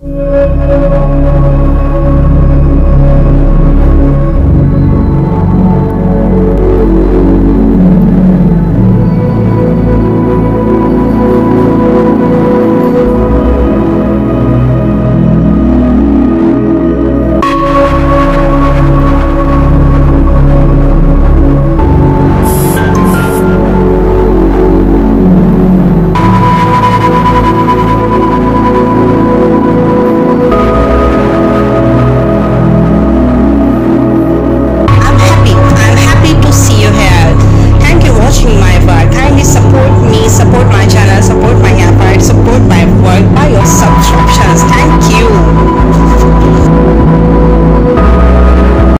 you kindly support me support my channel support my effort support my work by your subscriptions. Thank you.